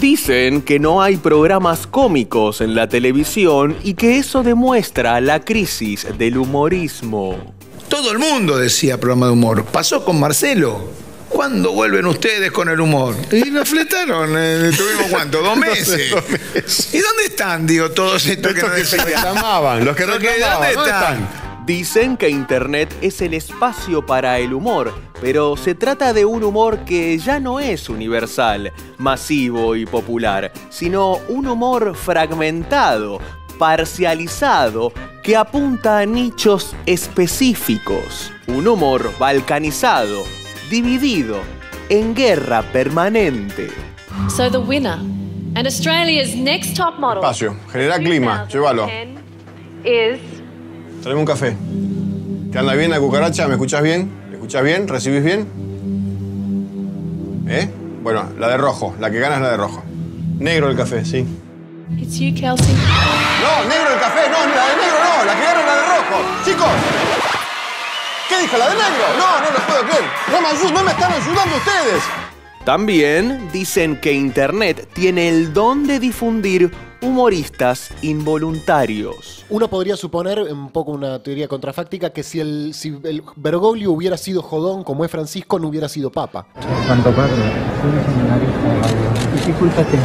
Dicen que no hay programas cómicos en la televisión y que eso demuestra la crisis del humorismo. Todo el mundo decía programa de humor. Pasó con Marcelo. ¿Cuándo vuelven ustedes con el humor? Y nos fletaron, eh, tuvimos cuánto, dos meses. ¿Y dónde están, digo, todos estos que nos que se decían? reclamaban, los que Los que, reclamaban, ¿Dónde ¿dónde están? Dicen que Internet es el espacio para el humor, pero se trata de un humor que ya no es universal, masivo y popular, sino un humor fragmentado, parcializado, que apunta a nichos específicos. Un humor balcanizado, dividido, en guerra permanente. So the winner and Australia's next top model. Espacio, genera clima, llévalo. 2010 Is Traeme un café. ¿Te anda bien la cucaracha? ¿Me escuchas bien? ¿Me escuchas bien? ¿Recibís bien? ¿Eh? Bueno, la de rojo. La que gana es la de rojo. Negro el café, sí. it's you, Kelsey. No, negro el café, no, la de negro no. La que gana es la de rojo. Chicos. ¿Qué dijo? ¿La de negro? No, no lo puedo creer. No me, ayu- no me están ayudando ustedes. También dicen que Internet tiene el don de difundir humoristas involuntarios. Uno podría suponer, un poco una teoría contrafáctica, que si el, si el Bergoglio hubiera sido jodón como es Francisco, no hubiera sido papa. Santo Padre, soy un seminarista. ¿Y qué culpa tengo?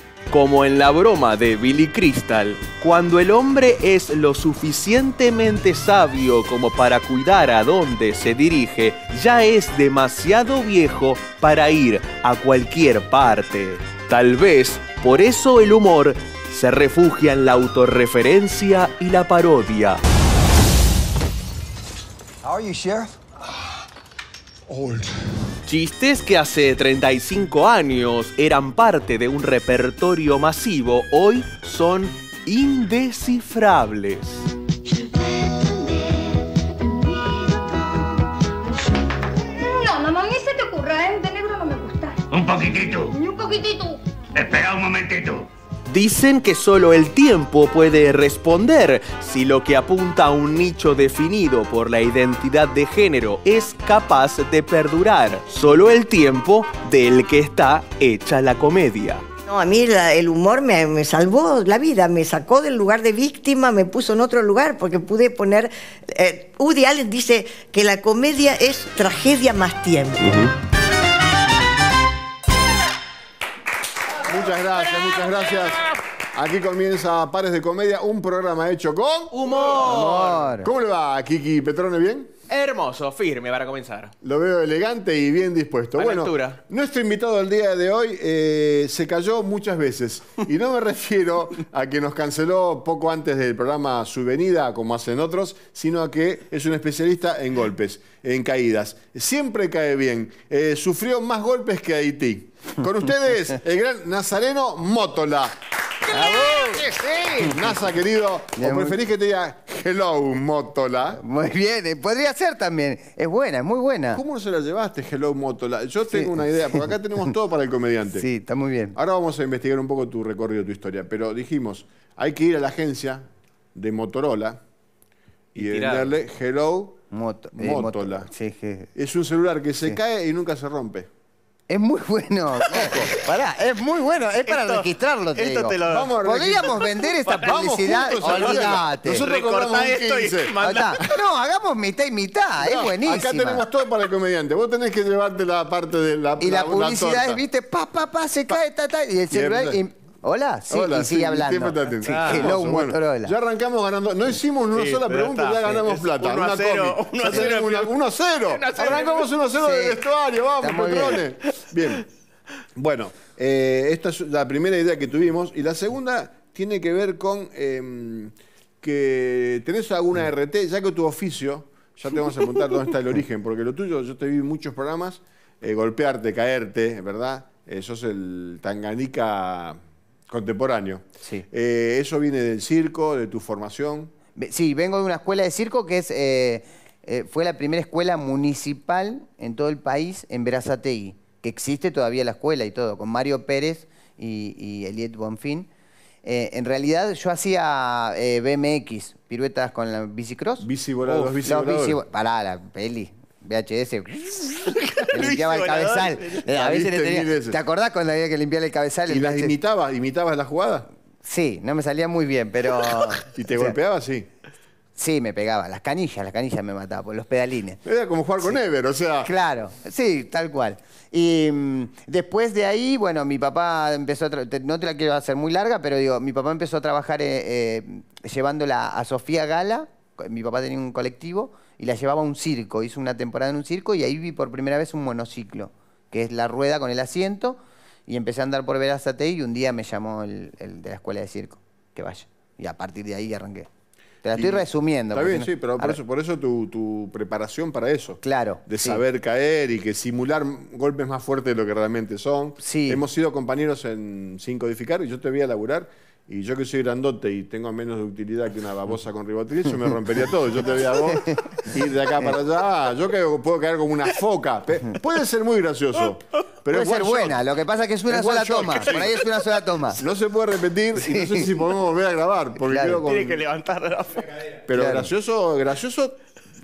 Como en la broma de Billy Crystal, cuando el hombre es lo suficientemente sabio como para cuidar a dónde se dirige, ya es demasiado viejo para ir a cualquier parte. Tal vez por eso el humor se refugia en la autorreferencia y la parodia. How are you, Sheriff? Chistes que hace 35 años eran parte de un repertorio masivo, hoy son indescifrables. No, mamá, ni se te ocurra, ¿eh? De negro no me gusta. Un poquitito. Ni un poquitito. Espera un momentito. Dicen que solo el tiempo puede responder si lo que apunta a un nicho definido por la identidad de género es capaz de perdurar. Solo el tiempo del que está hecha la comedia. No, a mí la- el humor me, me salvó la vida, me sacó del lugar de víctima, me puso en otro lugar, porque pude poner... eh, Woody Allen dice que la comedia es tragedia más tiempo. Muchas gracias, muchas gracias. Aquí comienza Pares de Comedia, un programa hecho con... Humor. ¿Cómo le va, Kiki Petrone? ¿Bien? Hermoso, firme para comenzar. Lo veo elegante y bien dispuesto. A la bueno, altura. nuestro invitado del día de hoy eh, se cayó muchas veces. Y no me refiero a que nos canceló poco antes del programa su venida, como hacen otros, sino a que es un especialista en golpes, en caídas. Siempre cae bien. Eh, sufrió más golpes que Haití. Con ustedes, el gran Nazareno Mótola. Sí, Nasa, querido. Bien, ¿O muy- preferís que te diga hello, Mótola? Muy bien, eh, podría ser también. Es buena, es muy buena. ¿Cómo no se la llevaste, Hello Mótola? Yo tengo una idea, porque acá tenemos todo para el comediante. Sí, está muy bien. Ahora vamos a investigar un poco tu recorrido, tu historia. Pero dijimos, hay que ir a la agencia de Motorola y, Y tirar. venderle Hello Moto, eh, Mótola. moto. Sí, que- Es un celular que se cae y nunca se rompe. Es muy bueno. Pará, es muy bueno. Es para Esto- registrarlo, te esto digo. te lo- Vamos a Podríamos vender esta Vamos publicidad. juntos. Olvídate. Nosotros Recortá cobramos un esto y 15. Ahí manda. está. No, hagamos mitad y mitad. es No, buenísima. Acá tenemos todo para el comediante. Vos tenés que llevarte la parte de la Y la publicidad torta. es, viste, pa, pa, pa, se cae, ta, ta, y el celular. y- Hola, sí, Hola, y sigue sí, hablando. siempre. Sí, Ah, hello. Bueno, Motorola. ya arrancamos ganando. No hicimos una Sí, sola pregunta, está. ya ganamos plata. 1 a una 0, cómic. 1 a Ya tenemos 0. una- 1 a 0. 1 a 0. Arrancamos 1 a 0 del vestuario. Vamos, muy bien. Bueno, eh, esta es la primera idea que tuvimos. Y la segunda tiene que ver con eh, que tenés alguna RT, ya que tu oficio, ya te vamos a preguntar dónde está el origen, porque lo tuyo, yo te vi en muchos programas, eh, golpearte, caerte, ¿verdad? Eh, sos el tanganica contemporáneo. Sí. Eh, ¿Eso viene del circo, de tu formación? Sí, vengo de una escuela de circo que es eh, eh, fue la primera escuela municipal en todo el país en Verazategui, que existe todavía la escuela y todo, con Mario Pérez y, y Eliet Bonfin. Eh, en realidad yo hacía eh, BMX, piruetas con la bicicross. Bici- Pará, la peli. VHS. limpiaba el cabezal. Eh, A La veces le viste tenía- mil veces. ¿Te acordás cuando había que limpiar el cabezal? ¿Y El las VHS? imitabas? ¿Imitabas la jugada? Sí, no me salía muy bien, pero. ¿Y te o sea, golpeabas? Sí. Sí, me pegaba. Las canillas, las canillas me mataba, por los pedalines. Era como jugar con Ever, o sea. Claro, sí, tal cual. Y mm, después de ahí, bueno, mi papá empezó a... tra- te- No te la quiero hacer muy larga, pero digo, mi papá empezó a trabajar eh, eh, llevándola a Sofía Gala. co- Mi papá tenía un colectivo y la llevaba a un circo. Hizo una temporada en un circo y ahí vi por primera vez un monociclo, que es la rueda con el asiento. Y empecé a andar por Verazate y un día me llamó el, el de la escuela de circo, que vaya. Y a partir de ahí arranqué. Te la estoy Y- resumiendo. Está bien, no- sí, pero por eso, por eso tu, tu preparación para eso. Claro, De sí. saber caer y que simular golpes más fuertes de lo que realmente son. Sí. Hemos sido compañeros en Sin Codificar y yo te voy a laburar. Y yo que soy grandote y tengo menos de utilidad que una babosa con ribotril, yo me rompería todo. Yo te veía a vos ir de acá para allá. Yo que puedo caer como una foca. Puede ser muy gracioso. Pero Puede es ser buena, shot. lo que pasa es que es una Es sola toma. Por ahí es una sola toma. No se puede repetir y no sé si podemos volver a grabar. Porque Claro. con- Tiene que levantar la Pero Claro. gracioso, gracioso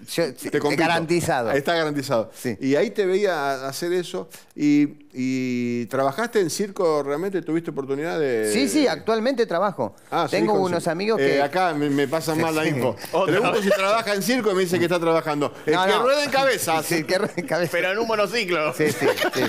Yo- sí, te compito. garantizado. Está garantizado. Sí. Y ahí te veía hacer eso. Y, y trabajaste en circo, realmente tuviste oportunidad de. Sí, sí, actualmente trabajo. Ah, sí, Tengo unos circo. amigos Eh, que. acá me, me pasan mal la info. Pregunto si trabaja en circo y me dice que está trabajando. El No, que no. rueda en cabeza. Sí, que rueda en cabeza. Pero en un monociclo. Sí, sí, sí.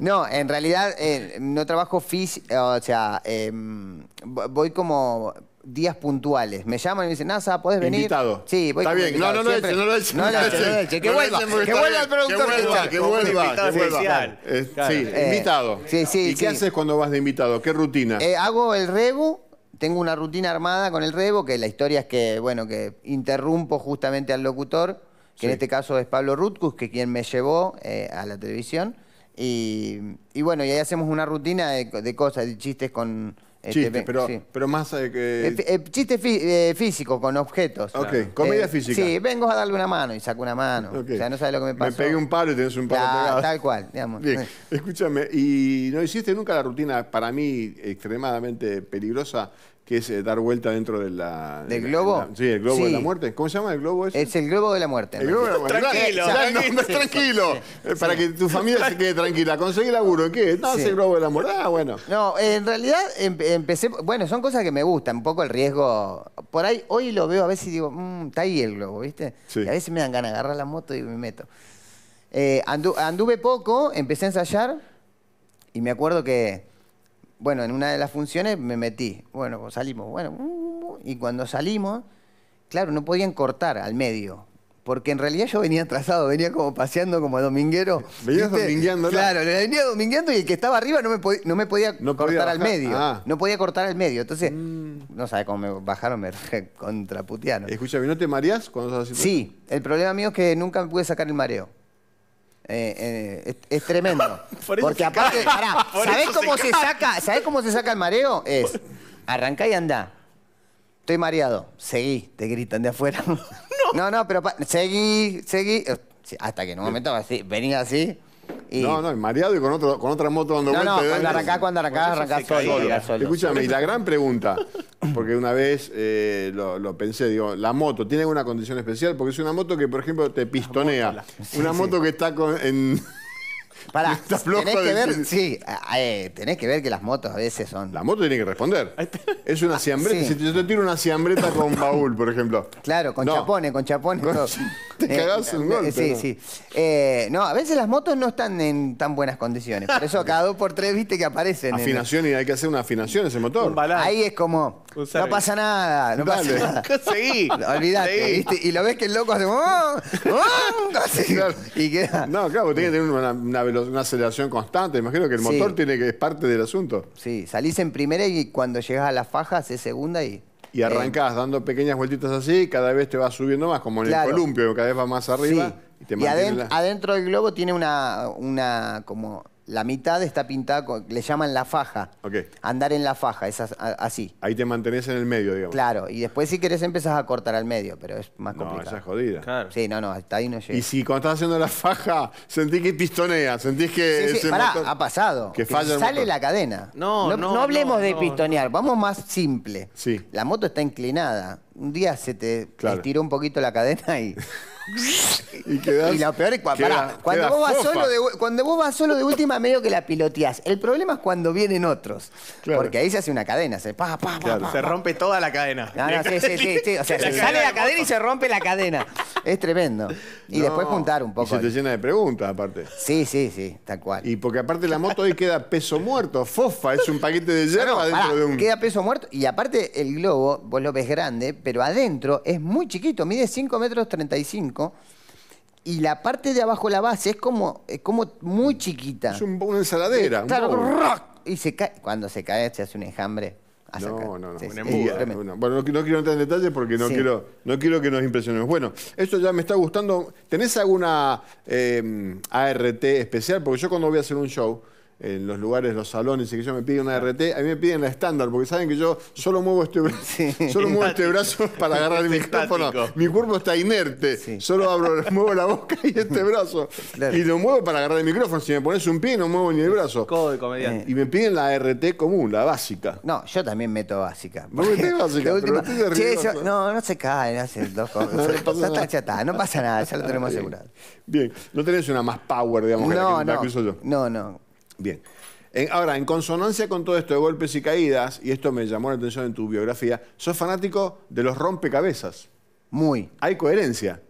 No, en realidad eh, no trabajo físico, o sea, em, vo- voy como días puntuales. Me llaman y me dicen, Nasa, ¿podés venir? Invitado. Sí, voy Está bien. invitado, No, no lo siempre. eche, no lo eche. No lo eche, no lo eche. Que vuelva, que vuelva el productor. Que vuelva, que vuelva. invitado que vuelva. Eh. Sí, Eh, invitado. sí, sí, ¿Y qué haces cuando vas de invitado? ¿Qué rutina? Eh, hago el rebo, tengo una rutina armada con el rebo, que la historia es que, bueno, que interrumpo justamente al locutor, que en Sí. este caso es Pablo Rutkus, que quien me llevó eh, a la televisión. Y, y bueno, y ahí hacemos una rutina de, de cosas, de chistes con... este, Chistes, ven- pero, sí. pero más eh. Eh, eh, chistes fí- eh, físicos, con objetos. Ok, comedia física. Sí, vengo a darle una mano y saco una mano. O sea, no sabes lo que me pasó. Me pegué un palo y tenés un palo pegado. Tal cual, digamos. Bien, escúchame, ¿y no hiciste nunca la rutina para mí extremadamente peligrosa, que es eh, dar vuelta dentro de la... ¿Del de globo? la- sí, el globo de la muerte. ¿Cómo se llama el globo ese? Es el globo de la muerte. El globo de la muerte. Tranquilo, Ya, tranquilo. no, no, tranquilo. Eh, Para que tu familia se quede tranquila. Conseguí laburo, ¿en ¿qué? No, Sí. es el globo de la muerte. Ah, bueno. No, en realidad em- empecé, bueno, son cosas que me gustan, un poco el riesgo. Por ahí, hoy lo veo a veces y digo, "Mm, está ahí el globo, ¿viste? Sí. Y a veces me dan ganas de agarrar la moto y me meto. Eh, andu- anduve poco, empecé a ensayar y me acuerdo que, bueno, en una de las funciones me metí. Bueno, pues salimos, bueno, mm, y cuando salimos, claro, no podían cortar al medio. Porque en realidad yo venía atrasado, venía como paseando como dominguero. Venías ¿viste? domingueándola. Claro, venía domingueando y el que estaba arriba no me, podía- no me podía No cortar podía al medio. Ah. No podía cortar al medio. Entonces, no sabe cómo me bajaron, me contraputearon. Escúchame, ¿no te mareás cuando estás haciendo Sí, el problema mío es que nunca me pude sacar el mareo. Eh, eh, es, es tremendo. Por Porque aparte, pará, Por ¿sabés se cómo se, saca? ¿Sabés cómo se saca el mareo? Es arrancá y andá. Estoy mareado. Seguí, te gritan de afuera. No, no, pero seguí, seguí. Eh, Hasta que en un momento así, venía así. Y, No, no, mareado y con, otro, con otra moto dando no, vuelta. no, y cuando arrancás, cuando arrancás, arrancás solo. solo. Escúchame, y la gran pregunta, porque una vez eh, lo, lo pensé, digo, la moto, ¿tiene alguna condición especial? Porque es una moto que, por ejemplo, te pistonea. Una moto que está con, en... Pará, Está flojo tenés que de- ver, sí, eh, tenés que ver que las motos a veces son... La moto tiene que responder. Es una siambreta. Sí. Si yo te tiro una siambreta con baúl, por ejemplo. Claro, con No. chapones, con chapones. Con- todo. te cagás un golpe, Sí, ¿no? sí. Eh, no, a veces las motos no están en tan buenas condiciones. Por eso cada dos por tres viste que aparecen. en- Afinación y hay que hacer una afinación ese motor. Un balance. Ahí es como, no pasa nada, no Dale. pasa nada. Seguí. Olvídate, Seguí. ¿viste? Y lo ves que el loco hace. "Oh, oh", así, Claro. Y queda. No, claro, tiene que tener una, una una aceleración constante. Imagino que el Sí. motor tiene que es parte del asunto. Sí, salís en primera y cuando llegas a la faja haces segunda y. Y arrancás dando pequeñas vueltitas así, cada vez te vas subiendo más, como en Claro. el columpio, cada vez va más arriba Sí. y te Y mantiene aden- la- adentro del globo tiene una, una como la mitad está pintada, con- le llaman la faja. Ok. Andar en la faja, es así. Ahí te mantenés en el medio, digamos. Claro, y después si querés empezás a cortar al medio, pero es más No, complicado. esa es jodida. Claro. Sí, no, no, hasta ahí no llega. Y si cuando estás haciendo la faja, sentís que pistonea, sentís que Sí, sí, ese pará, motor- ha pasado. que Que falla el sale motor. la cadena. No, no, no hablemos no, de no, pistonear, vamos más simple. Sí. La moto está inclinada. Un día se te Claro. estiró un poquito la cadena y, Y, quedás- Y lo peor es cua- queda- pará, cuando, queda vos vas fofa. solo de, cuando vos vas solo de última medio que la piloteás. El problema es cuando vienen otros. Claro. Porque ahí se hace una cadena. Se, pa, pa, pa, Claro. pa, Se rompe toda la cadena. No, no, sí, sí, sí, sí. O sea, La se sale la cadena y se rompe la cadena. Es tremendo. Y No, después juntar un Y poco. se te llena de preguntas, aparte. Sí, sí, sí, tal cual. Y porque aparte la moto hoy queda peso muerto, fofa, es un paquete de hierba dentro pará, de un. Queda peso muerto. Y aparte, el globo, vos lo ves grande, pero adentro es muy chiquito, mide 5 metros 35. Y la parte de abajo, la base, es como, es como muy chiquita. Es un- una ensaladera. un Claro, bowl. y se cae. Cuando se cae, se hace un enjambre. a sacar. No, no, no. Sí, sí, tremendo. Bueno, no, no quiero entrar en detalles porque no, Sí. quiero, no quiero que nos impresionemos. Bueno, esto ya me está gustando. ¿Tenés alguna eh, ART especial? Porque yo cuando voy a hacer un show, en los lugares, los salones y que yo me piden una ART, a mí me piden la estándar, porque saben que yo solo muevo este, bra- solo muevo este brazo para agarrar el micrófono. Mi cuerpo está inerte. Sí. Solo abro, muevo la boca y este brazo. Claro. Y lo muevo para agarrar el micrófono. Si me pones un pie, no muevo ni el brazo. Codo de comediante. Y me piden la ART común, la básica. No, yo también meto básica. Vos metés básica, última- pero Che, yo- no, no se caen, hacen dos cosas. No, no pasa nada. ya está, no pasa nada, ya lo tenemos asegurado. Bien, no tenés una más power, digamos, que la No, que, la no, que uso yo. no, no. Bien. En- ahora, en consonancia con todo esto de golpes y caídas, y esto me llamó la atención en tu biografía, sos fanático de los rompecabezas. Muy. Hay coherencia.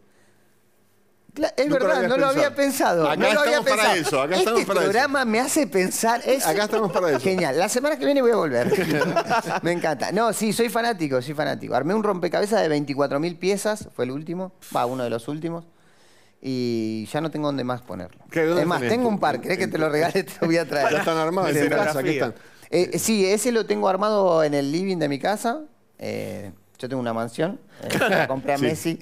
Cla- Es Nunca verdad, no lo había pensado. Acá no lo había estamos para pensado. eso, acá este estamos para eso. programa me hace pensar. Acá estamos para eso. Genial. La semana que viene voy a volver. me encanta. No, sí, soy fanático, soy fanático. Armé un rompecabezas de 24.000 piezas, fue el último, va, uno de los últimos. Y ya no tengo dónde más ponerlo. ¿Qué? ¿Dónde Es más, tengo un par, ¿querés que te lo regale? Te lo voy a traer. Ya están armados en casa, aquí están. Eh, sí, ese lo tengo armado en el living de mi casa. Eh, yo tengo una mansión, eh, la compré a Sí. Messi.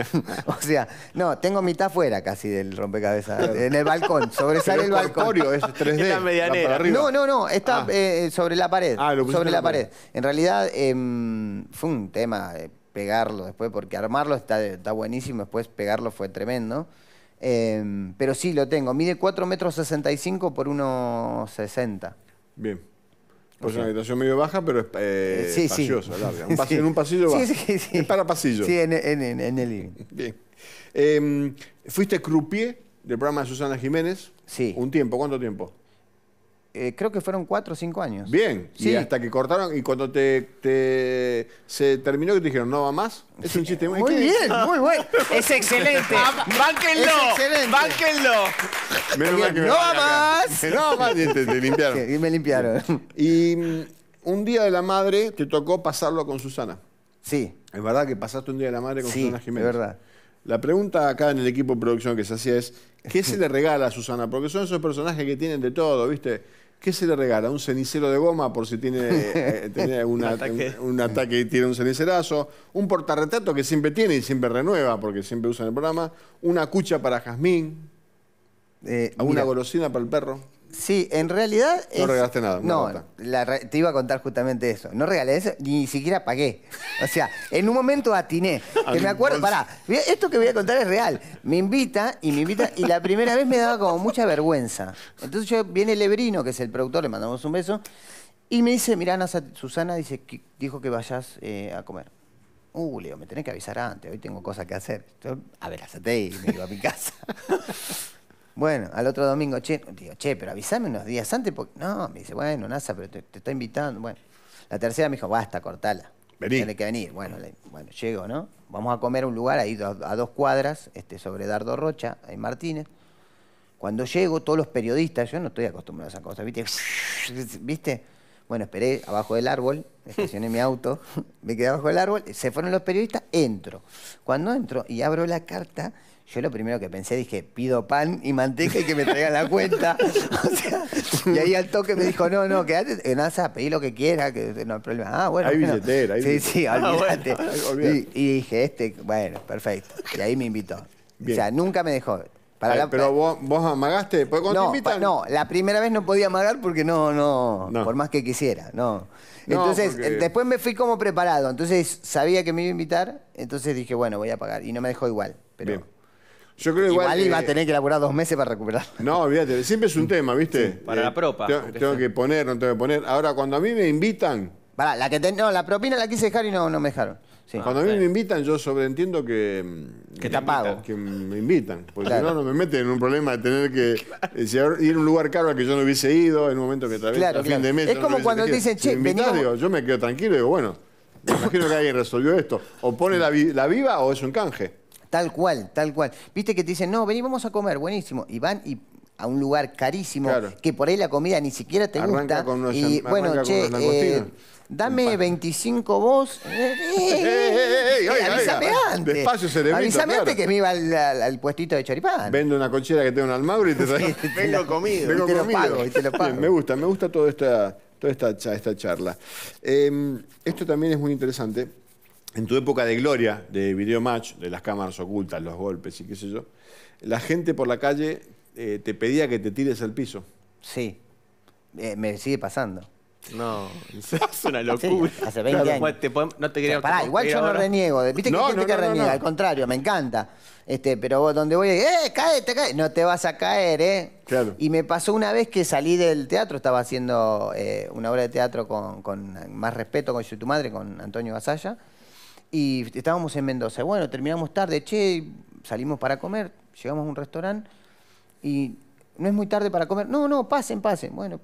o sea, no, tengo mitad fuera casi del rompecabezas, en el balcón, sobresale el es balcón. es 3D. En la va medianera. para arriba. No, no, no, está Ah. eh, sobre la pared. Ah, lo sobre la la pared. pared. En realidad em, fue un tema eh, pegarlo después, porque armarlo está, está buenísimo, después pegarlo fue tremendo. Em, pero sí, lo tengo. Mide 4 metros 65 por 1,60. Bien. Pues una habitación medio baja, pero es eh, Eh, sí. espaciosa, larga. Un pas- Sí. En un pasillo va. Sí, sí, sí. Es para pasillo. Sí, en, en- en- en el living. Bien. Eh, fuiste croupier del programa de Susana Jiménez. Sí. Un tiempo, ¿cuánto tiempo? Eh, creo que fueron 4 o 5 años. Bien. Sí. Y hasta que cortaron, y cuando te, te- se terminó, que te dijeron, no va más. Es un chiste Muy ¿qué? bien, muy bueno. Es excelente. ¡Bánquenlo! Es excelente. ¡Bánquenlo! Menos mal que me No acá. más. No más, y te, te limpiaron. Sí, y me limpiaron. Y mm, un día de la madre te tocó pasarlo con Susana. Sí, Es verdad que pasaste un día de la madre con Sí, Susana Jiménez. es verdad. La pregunta acá en el equipo de producción que se hacía es, ¿qué se le regala a Susana? Porque son esos personajes que tienen de todo, ¿viste? ¿Qué se le regala? ¿Un cenicero de goma por si tiene, eh, tiene una- Un ataque. un, un ataque y tiene un cenicerazo? ¿Un portarretrato que siempre tiene y siempre renueva porque siempre usa en el programa? ¿Una cucha para Jazmín? Eh, ¿Alguna mira, golosina para el perro? Sí, en realidad. No regalaste nada, No, la te iba a contar justamente eso. No regalé eso, ni siquiera pagué. O sea, en un momento atiné. Que me acuerdo, pará, esto que voy a contar es real. Me invita y me invita, y la primera vez me daba como mucha vergüenza. Entonces yo, viene Lebrino, que es el productor, le mandamos un beso, y me dice: Mirá, Ana, Susana dice que, dijo que vayas eh, a comer. Uh, Leo, me tenés que avisar antes, hoy tengo cosas que hacer. Yo, a ver, hacete y me iba a mi casa. Bueno, al otro domingo, che, digo, che, pero avísame unos días antes, porque. No, me dice, bueno, Nasa, pero te, te está invitando. Bueno, la tercera me dijo, basta, cortala. Vení. Tiene que venir. Bueno, le- bueno, llego, ¿no? Vamos a comer a un lugar ahí do- a dos cuadras, este, sobre Dardo Rocha, en Martínez. Cuando llego, todos los periodistas, yo no estoy acostumbrado a esas cosas, ¿viste? ¿Viste? Bueno, esperé abajo del árbol, estacioné mi auto, me quedé abajo del árbol, se fueron los periodistas, entro. Cuando entro y abro la carta, yo lo primero que pensé, dije, pido pan y manteca y que me traigan la cuenta. O sea, y ahí al toque me dijo, no, no, quédate en NASA, pedí lo que quieras, que no hay problema. Ah, bueno. Hay bueno. billetera, hay Sí, sí. Ah, olvídate. bueno, olvídate. Y, y dije, este, bueno, perfecto. Y ahí me invitó. Bien. O sea, nunca me dejó. Para la- pero vos, vos amagaste, porque cuando no, te invitan... pa- no, la primera vez no podía amagar porque no, no, No. por más que quisiera, no. No, Entonces, porque- eh, después me fui como preparado, entonces sabía que me iba a invitar, entonces dije, bueno, voy a pagar, y no me dejó igual. Pero Bien. Yo creo igual, igual, iba a eh, tener que laburar dos meses para recuperarlo. No, olvídate, siempre es un tema, ¿viste? Eh, para la propa, Tengo, que poner, no tengo que poner. Ahora, cuando a mí me invitan, Pará, la que te- no, la propina la quise dejar y no, no me dejaron. Sí. Cuando a mí me invitan, yo sobreentiendo que. mm, Que te pago. Que me invitan. Porque Claro. si no, no me meten en un problema de tener que eh, si ir a un lugar caro al que yo no hubiese ido en un momento que tal vez Claro, a fin claro. de mes. Es no como cuando elegido. dicen, Si "Che, me invitás", venimos- digo, yo me quedo tranquilo y digo, bueno, me imagino que alguien resolvió esto. O pone la, vi- la viva o es un canje. Tal cual, tal cual. Viste que te dicen, no, vení, vamos a comer, buenísimo. Y van y a un lugar carísimo, Claro. que por ahí la comida ni siquiera te Arranca gusta. con unos- y bueno, che, eh, dame 25 vos. Eh, eh, oiga, avísame oiga. antes. Despacio, cerebrito, Avísame claro. antes que me iba al, al- al puestito de choripán. Vende una cochera que tenga un almagro y te trae. Vengo comido. Vengo Y te lo comido. pago, y te lo pago. Bien, me gusta, me gusta toda esta, toda esta, esta charla. Eh, esto también es muy interesante. En tu época de gloria de video match, de las cámaras ocultas, los golpes y qué sé yo, la gente por la calle eh, te pedía que te tires al piso. Sí, Eh, me sigue pasando. No, es una locura. Sí, hace 20 años. Te podemos- no te quería Pará, te igual podemos yo no reniego. Viste que No, hay gente no, que no, no, reniega, no. al contrario, me encanta. Este, pero vos donde voy, ¡eh, caete, caete! No te vas a caer, ¿eh? Claro. Y me pasó una vez que salí del teatro, estaba haciendo eh, una obra de teatro con, con más respeto con Yo y tu madre, con Antonio Gasalla. Y estábamos en Mendoza. Bueno, terminamos tarde, che, salimos para comer, llegamos a un restaurante y no es muy tarde para comer. No, no, pasen, pasen. Bueno,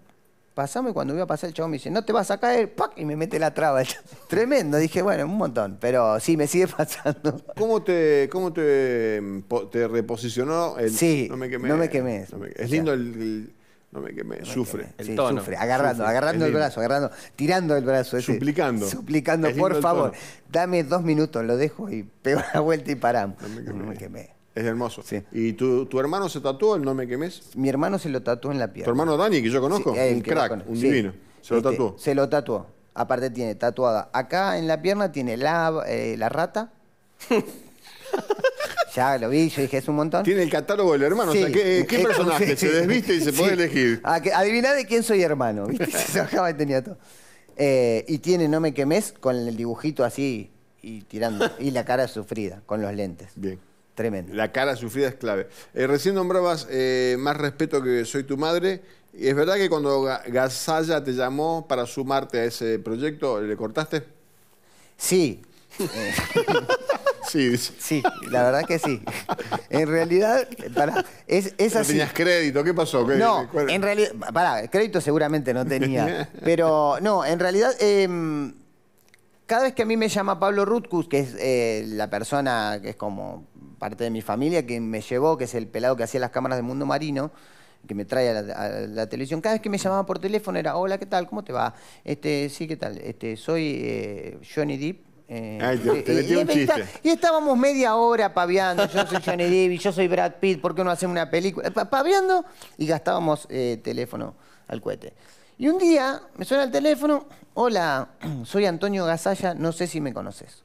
pasamos y cuando iba a pasar el chabón me dice, no te vas a caer, ¡pac! y me mete la traba. Tremendo, dije, bueno, un montón, pero sí, me sigue pasando. ¿Cómo te, cómo te, te reposicionó el Sí, no me quemé? no me quemes. no me- es lindo el, el no me quemé, sufre. El Sí, tono. sufre, agarrando, Sufre, agarrando el brazo, agarrando, tirando el brazo. ese. Suplicando. Suplicando, por favor, tono. dame dos minutos, lo dejo y pego la vuelta y paramos. No me quemé. No me quemé. Es hermoso. Sí. ¿Y tu, tu hermano se tatuó el no me quemes? Mi hermano se lo tatuó en la Tu pierna. hermano Dani, que yo conozco, Sí, un crack, un Sí. divino. Se lo Este, tatuó. Se lo tatuó. Aparte tiene tatuada. Acá en la pierna tiene la, eh, la rata. ya lo vi, yo dije, es un montón. Tiene el catálogo del hermano. Sí. O sea, ¿qué, qué personaje se desviste y se puede elegir? Ah, adiviná de quién soy hermano, ¿viste? Se bajaba y tenía todo. Eh, y tiene No me quemes con el dibujito así y tirando. y la cara sufrida, con los lentes. Bien. Tremendo. La cara sufrida es clave. Eh, recién nombrabas eh, más respeto que soy tu madre. ¿Y ¿Es verdad que cuando Ga- Gasalla te llamó para sumarte a ese proyecto, le cortaste? Sí. Sí, dice. sí, la verdad que sí. En realidad, pará, es, es No así. tenías crédito, ¿qué pasó? ¿Qué- No, cuál- en realidad, pará, crédito seguramente no tenía. Pero no, en realidad, em, cada vez que a mí me llama Pablo Rutkus, que es eh, la persona que es como parte de mi familia, que me llevó, que es el pelado que hacía las cámaras de Mundo Marino, que me trae a la, a la televisión, cada vez que me llamaba por teléfono era, hola, ¿qué tal? ¿Cómo te va? Este, sí, ¿qué tal? Este, soy eh, Johnny Depp. Eh, Ay, te- un y chiste. y estábamos media hora paviando, yo soy Johnny Depp y yo soy Brad Pitt, ¿por qué no hacemos una película? Pa- paviando y gastábamos eh, teléfono al cohete. Y un día me suena el teléfono, hola, soy Antonio Gasalla, no sé si me conoces.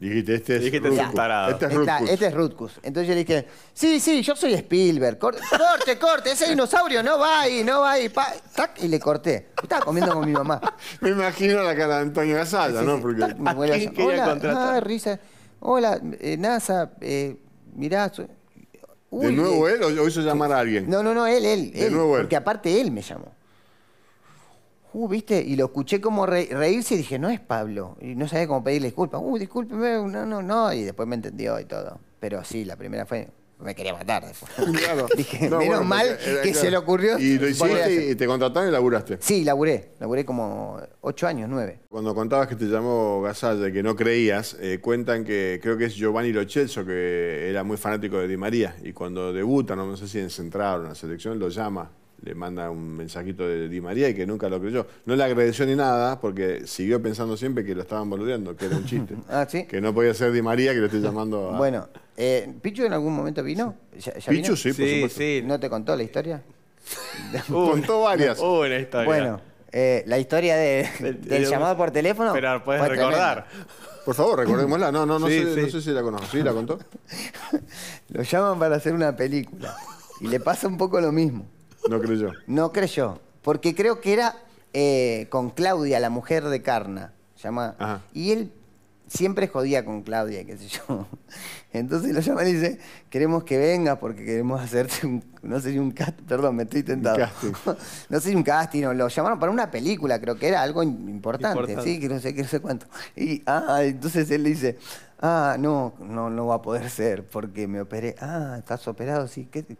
Dijiste, este es Dijiste, Rutkus. tarado. Este es Está- Rutkus. este es Rutkus. Entonces yo le dije, sí, sí, yo soy Spielberg. Cor- Corte, corte, ese dinosaurio no va ahí, no va ahí. pa- tac, y le corté. Estaba comiendo con mi mamá. Me imagino la cara de Antonio Gasalla, Sí, ¿no? Porque tac, me vuelve a quién llamar. quería Hola, contratar? ah, risa. Hola, eh, NASA, eh, mirá. soy- ¿De Uy, nuevo eh, él o o hizo llamar a alguien? No, no, no, él, él. De él, nuevo él. Porque aparte él me llamó. Uh, ¿viste? Y lo escuché como re- reírse y dije, no es Pablo. Y no sabía cómo pedirle disculpas. Uh, discúlpeme, no, no, no. Y después me entendió y todo. Pero sí, la primera fue, me quería matar después. Claro. dije, No, menos bueno, mal era- que claro. se le ocurrió. Y lo hiciste y te contrataron y laburaste. Sí, laburé. Laburé como ocho años, nueve. Cuando contabas que te llamó Gasalla y que no creías, eh, cuentan que creo que es Giovanni Lochelso, que era muy fanático de Di María, y cuando debuta, no, sé si en Central o en la selección, lo llama, le manda un mensajito de Di María y que nunca lo creyó. No le agradeció ni nada, porque siguió pensando siempre que lo estaban boludeando, que era un chiste. Ah, ¿sí? Que no podía ser Di María que lo esté llamando a... Bueno, eh, ¿Pichu en algún momento vino? ¿Ya- ya Pichu vino? sí, por Sí, supuesto. sí. ¿No te contó la historia? Contó varias. Buena historia. Bueno, eh, la historia de- Del- llamado por teléfono. Pero puedes recordar. Por favor, recordémosla. No, no, no, Sí, sé, sí. no sé si la conozco. ¿Sí la contó? Lo llaman para hacer una película. Y le pasa un poco lo mismo. No creyó. No creyó. Porque creo que era eh, con Claudia, la mujer de Carna. Llama, Ajá. y él siempre jodía con Claudia, qué sé yo. Entonces lo llaman y dice, queremos que vengas porque queremos hacerte un, no sé si un casting, perdón, me estoy tentado. casting. no sé si un casting, lo llamaron para una película, creo que era algo im- importante, Importante. sí, que no sé, que no sé cuánto. Y, ah, entonces él le dice, ah, no, no, no va a poder ser porque me operé. Ah, estás operado, sí, ¿qué, qué-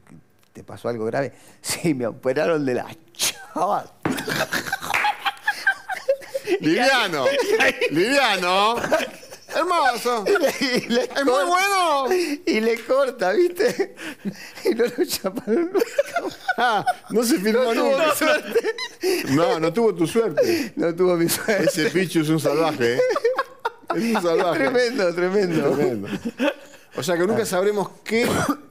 te pasó algo grave? Sí, me operaron de la chaval. Liviano. Liviano. Hermoso. Y le Es muy bueno. Y le corta, ¿viste? Y no lo llamaron nunca. Ah, no se filmó No tuvo nunca. mi suerte. No, no tuvo tu suerte. No tuvo mi suerte. Ese pichu es un salvaje, ¿eh? Es un salvaje. Tremendo, tremendo. Tremendo. O sea que nunca sabremos qué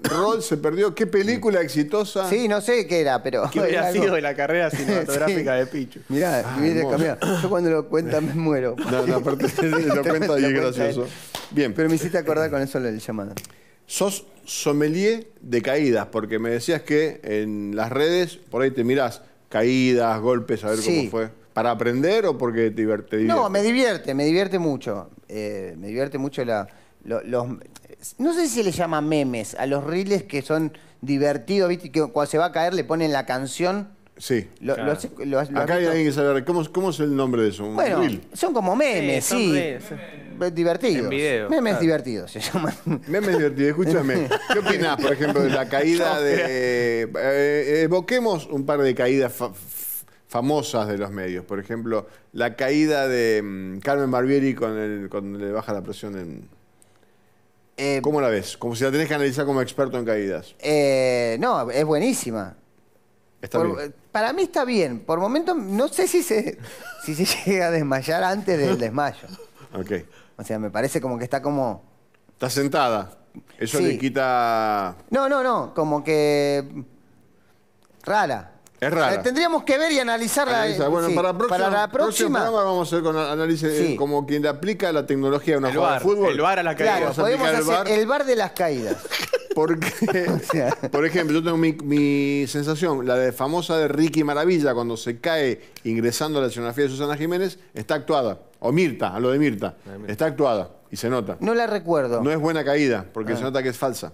rol se perdió, qué película exitosa. Sí, no sé qué era, pero. ¿Qué hubiera algo- sido de la carrera cinematográfica de Pichu? Mirá, Ah, hubiera cambiado. Yo cuando lo cuenta me muero. No, no, aparte lo cuenta y es Lo cuenta gracioso. Bien, Pero me hiciste acordar con eso el llamado. sos sommelier de caídas, porque me decías que en las redes por ahí te mirás caídas, golpes, a ver Sí. cómo fue. ¿Para aprender o porque te divierte? No, me divierte, me divierte mucho. Eh, me divierte mucho la, lo- los... No sé si se le llama memes a los reels que son divertidos, ¿viste? Que cuando se va a caer le ponen la canción. Sí. Lo- Claro. lo- lo- lo- Acá hay alguien que sabe, ¿cómo, cómo es el nombre de eso? ¿Un Bueno, reel? son como memes, Sí, son reels, Eh, Divertidos. En video, Memes claro. divertidos se llaman. Memes divertidos, escúchame. ¿Qué opinás, por ejemplo, de la caída de. eh, evoquemos un par de caídas fa- famosas de los medios. Por ejemplo, la caída de mm, Carmen Barbieri con el, cuando le baja la presión en. Eh, ¿Cómo la ves? Como si la tenés que analizar como experto en caídas. eh, no, es buenísima. Está Por- bien. Para mí está bien. Por momento no sé si se, si se llega a desmayar antes del desmayo. Ok. O sea, me parece como que está como... Está sentada. Eso Sí. le quita. No, no, no, como que... Rara. Es rara. Eh, tendríamos que ver y analizarla. Analiza. eh, Bueno, sí. para, la próxima... programa vamos a hacer con análisis eh, Sí. como quien le aplica la tecnología a una El jugada VAR, de fútbol. el VAR a la caída. Claro, podemos hacer el bar de las caídas. Porque, por ejemplo, yo tengo mi, mi sensación, la de famosa de Ricky Maravilla, cuando se cae ingresando a la escenografía de Susana Jiménez, está actuada. O Mirta, a lo de Mirta. Está actuada y se nota. No la recuerdo. No es buena caída, porque Ah. se nota que es falsa.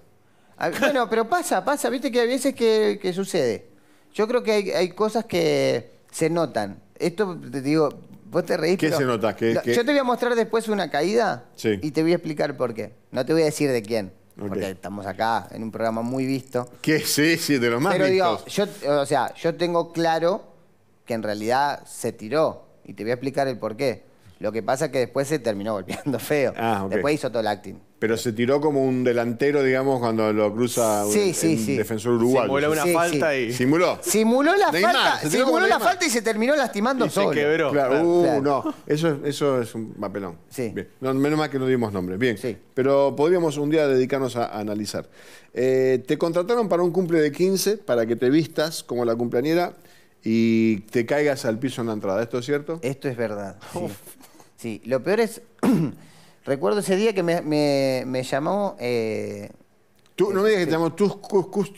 Ah, Bueno, pero pasa, pasa, viste que hay veces que, que sucede. Yo creo que hay, hay cosas que se notan. Esto te digo, vos te reís. ¿Qué pero- se nota? ¿Qué- No, qué? Yo te voy a mostrar después una caída Sí. y te voy a explicar por qué. No te voy a decir de quién, porque estamos acá en un programa muy visto. Que sí, sí, de los más pero digo, yo, o sea, yo tengo claro que en realidad se tiró y te voy a explicar el por qué. Lo que pasa es que después se terminó golpeando feo. Ah, ok. Después hizo todo el acting. Pero se tiró como un delantero, digamos, cuando lo cruza un Sí, sí, el sí. defensor uruguayo. Simuló una Sí, falta sí. y. Simuló. Simuló la Neymar, falta, se simuló la falta y se terminó lastimando Y se solo. quebró. Claro, Claro, uh, claro. no, eso, es- eso es un papelón. Sí. Bien. No, menos mal que no dimos nombre. Bien. Sí. Pero podríamos un día dedicarnos a, a analizar. Eh, te contrataron para un cumple de 15 para que te vistas como la cumpleañera y te caigas al piso en la entrada. ¿Esto es cierto? Esto es verdad. Sí. Sí, lo peor es. recuerdo ese día que me, me- me llamó. eh, Tú, no me digas que te llamamos tus cuscus.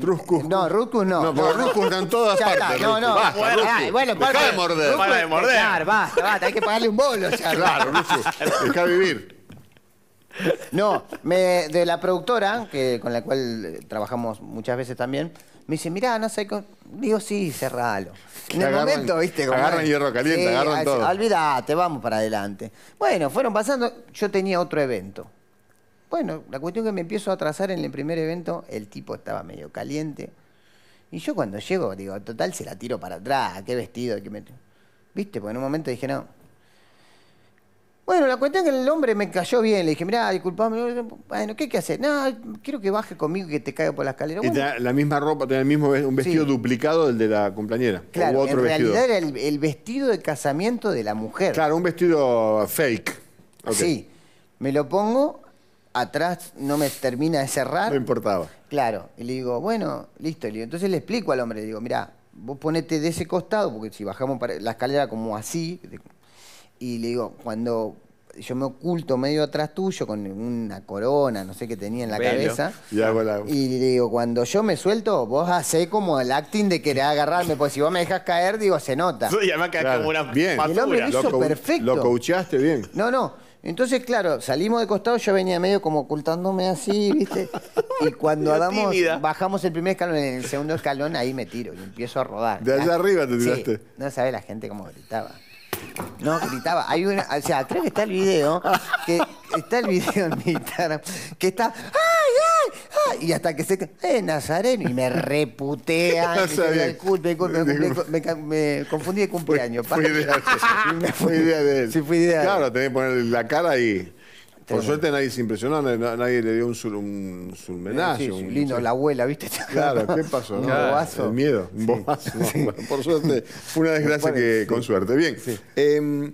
Truscus. no, Rucus no. No, porque Rucus están en todas Ya partes. está, no, no. Basta, bueno, Rucus. ay, bueno, Dejá para- de morder. Rucus, Para de morder. Claro, basta, basta, hay que pagarle un bolo ya. Claro, Rucus. Deja vivir. No, me, de la productora, que, con la cual eh, trabajamos muchas veces también, me dice, mirá, no sé, con-". digo, sí, cerralo. En el Agarran- momento, viste, como- agarran hierro caliente, agarran al- todo. Olvídate, vamos para adelante. Bueno, fueron pasando, yo tenía otro evento. Bueno, la cuestión que me empiezo a atrasar en el primer evento, el tipo estaba medio caliente. Y yo cuando llego, digo, total, se la tiro para atrás, qué vestido, qué me... ¿Viste? Porque en un momento dije, no, bueno, la cuestión es que el hombre me cayó bien. Le dije, mirá, disculpame. Bueno, ¿qué hay que hacer? No, quiero que baje conmigo y que te caiga por la escalera. Y Bueno, te da la misma ropa, te da el mismo un vestido Sí. duplicado del de la cumpleañera. claro, otro en vestido. realidad era el, el vestido de casamiento de la mujer. Claro, un vestido fake. Sí. Me lo pongo, atrás no me termina de cerrar. No importaba. Claro, y le digo, bueno, listo. Entonces le explico al hombre, le digo, mira, vos ponete de ese costado, porque si bajamos para la escalera como así, y le digo, cuando yo me oculto medio atrás tuyo con una corona, no sé qué tenía en la Velo. cabeza, Y hago la. y le digo, cuando yo me suelto, vos hacés como el acting de querer agarrarme, porque si vos me dejas caer, diga, se nota. Y además queda Claro, como una bien. El hombre lo hizo co- perfecto. Lo coacheaste bien. No, no, Entonces, claro, salimos de costado, yo venía medio como ocultándome así, ¿viste? Y cuando damos, bajamos el primer escalón, en el segundo escalón, ahí me tiro y empiezo a rodar. De allá arriba te Sí. tiraste. No sabes la gente cómo gritaba. No, gritaba. Hay una, o sea, creo que está el video, que está el video en mi Instagram, que está, ¡ay, ay! ay", Y hasta que se, ¡eh, Nazareno! Y me reputea. No y me confundí de cumpleaños. Fue idea, Y me fue idea de él. Sí, fue idea. Claro, tenés que poner la cara ahí. Por suerte nadie se impresionó, nadie, le dio un, sul, un. Sí, sí, un- lindo, la abuela, ¿viste? Claro, ¿qué pasó? Un no? bobazo. El miedo, un bobazo. no, por suerte, fue una desgracia que con suerte. Bien, em,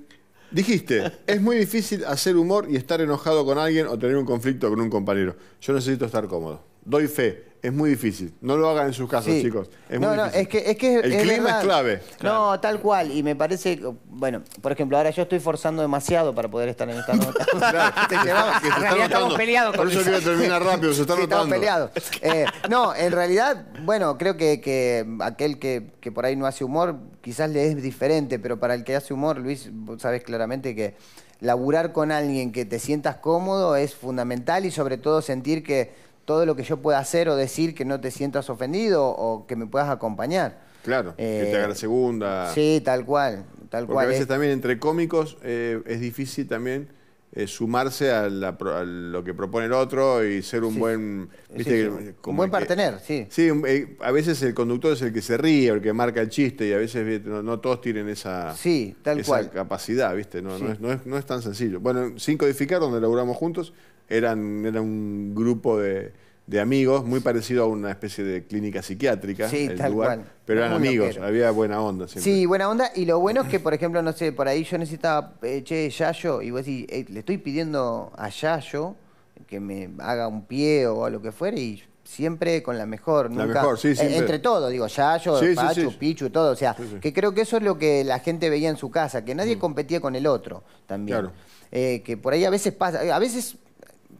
dijiste, es muy difícil hacer humor y estar enojado con alguien o tener un conflicto con un compañero. Yo necesito estar cómodo. Doy fe, es muy difícil. No lo hagan en sus casas, Sí. chicos. Es no, muy no, difícil. es que es que El es clima verdad. es clave. No, tal cual. Y me parece, bueno, por ejemplo, ahora yo estoy forzando demasiado para poder estar en esta nota. Claro, llevaba- se en realidad estamos peleados Por con eso quiero terminar rápido, se está Sí, estamos peleados. Eh, no, en realidad, bueno, creo que, que aquel que, que por ahí no hace humor, quizás le es diferente, pero para el que hace humor, Luis, vos sabés claramente que laburar con alguien que te sientas cómodo es fundamental y sobre todo sentir que todo lo que yo pueda hacer o decir que no te sientas ofendido o que me puedas acompañar. Claro, que Eh, te haga la segunda. Sí, tal cual, tal Porque cual. a veces es- también entre cómicos eh, es difícil también eh, sumarse a, la pro- a lo que propone el otro y ser un Sí. buen... ¿viste? sí, que- un como buen partener, sí. Sí, eh, a veces el conductor es el que se ríe, el que marca el chiste y a veces no, no todos tienen esa, Sí, tal esa cual. capacidad, ¿viste? No, Sí. no, es, no, es, no es tan sencillo. Bueno, Sin Codificar, donde laburamos juntos, eran, era un grupo de, de amigos muy parecido a una especie de clínica psiquiátrica, Sí, el tal lugar, cual. pero Muy eran amigos, loquero. había buena onda siempre. Sí, buena onda. Y lo bueno es que, por ejemplo, no sé, por ahí yo necesitaba, eh, che, Yayo, y vos decís, "Eh, le estoy pidiendo a Yayo que me haga un pie o lo que fuera, y siempre con la mejor. La nunca, mejor, sí, eh, siempre. Entre todo, digo, Yayo, Sí, Pachu, sí. Pichu, todo. O sea, que creo que eso es lo que la gente veía en su casa, que nadie competía con el otro también. Claro. Eh, que por ahí a veces pasa, a veces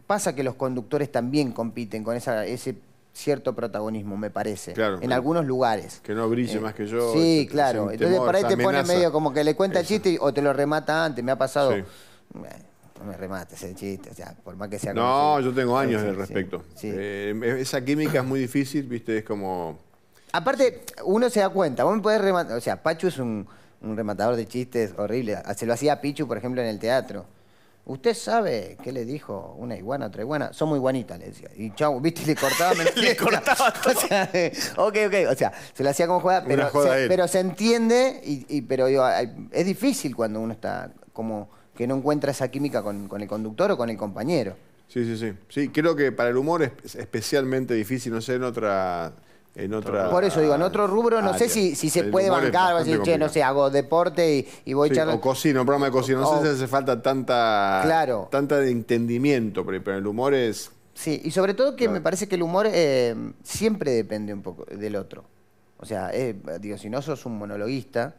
pasa que los conductores también compiten con esa, ese cierto protagonismo, me parece. Claro, en algunos lugares. Que no brille Eh, más que yo. Sí, claro. Entonces temor, por ahí te pone medio como que le cuenta el chiste y- o te lo remata antes. Me ha pasado. Sí. Bueno, no me remates el chiste, o sea, por más que sea No, conocido. yo tengo años Sí, al respecto. sí. Eh, esa química es muy difícil, ¿viste? Es como. Aparte, uno se da cuenta, vos me podés rematar, o sea, Pachu es un, un rematador de chistes horrible. Se lo hacía a Pichu, por ejemplo, en el teatro. ¿Usted sabe qué le dijo una iguana a otra iguana? Somos iguanitas, le decía. Y chau, viste, le cortaba. le cortaba O sea, eh, ok, ok. O sea, se lo hacía como joda, Una pero, joda se, él. pero se entiende, y, y- pero digo, es difícil cuando uno está como que no encuentra esa química con, con el conductor o con el compañero. Sí, sí, sí. Sí, creo que para el humor es es especialmente difícil, no sé, en otra. En otra Por eso digo, en otro rubro no sé si, si se El puede bancar, o decir, che, no sé, hago deporte y, y voy Sí, charlando. o cocina, un programa de cocina. No O- sé si hace falta tanta. Claro. Tanta de entendimiento, pero el humor es. Sí, y sobre todo que Claro. me parece que el humor eh, siempre depende un poco del otro. O sea, eh, digo, si no sos un monologuista,